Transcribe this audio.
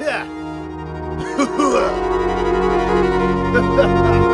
Yeah.